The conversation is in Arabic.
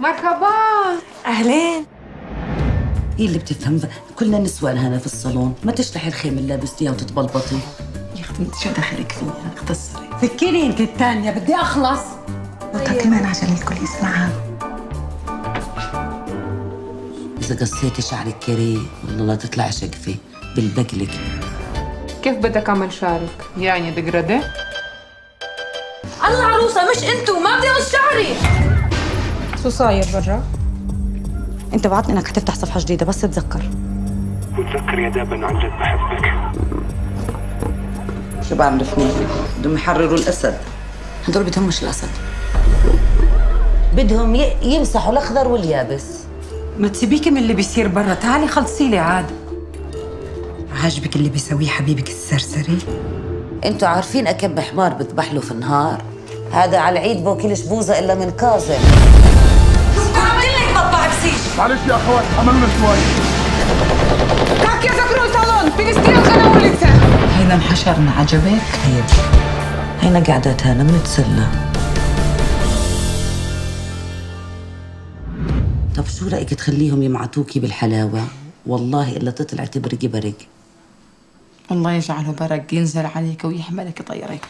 مرحبا. أهلين. إيه اللي بتفهم؟ كلنا نسوان هنا في الصالون. ما تشلحي الخيم اللي لابستيها وتتبلبطي. يا أختي أنت شو دخلك فيها أختصري. فكري أنت الثانية بدي أخلص. قلتها كمان عشان الكل يسمعها إذا قصيتي شعرك كريه والله لا تطلعي شقفه بالبقلك. كيف بدك أعمل شعرك؟ يعني دقردة؟ الله عروسة مش أنتو ما بدي اقص شعري. شو صاير برا؟ انت وعدتني انك حتفتح صفحة جديدة بس تذكر. وتذكر يا دابا عن جد بحبك شو بعمل فيني بدهم يحرروا الأسد. هدول بدهمش الأسد. بدهم ي- يمسحوا الأخضر واليابس. ما تسيبيكي من اللي بيصير برا. تعالي خلصي لي عاد. عاجبك اللي بيسويه حبيبك السرسري؟ أنتوا عارفين أكب حمار بذبح له في النهار؟ هذا على العيد بوكلش بوزة إلا من كاظم. معلش يا اخوات عملونا شوي كاك يا زكرو صالون فلسطين خنا ولسه هيدا انحشرنا عجبك هيك هينا قعدتها بنتسلى طب شو رأيك تخليهم يمعطوكي بالحلاوة؟ والله إلا تطلعي تبرقي برق. الله يجعله برق ينزل عليك ويحملك طيرك.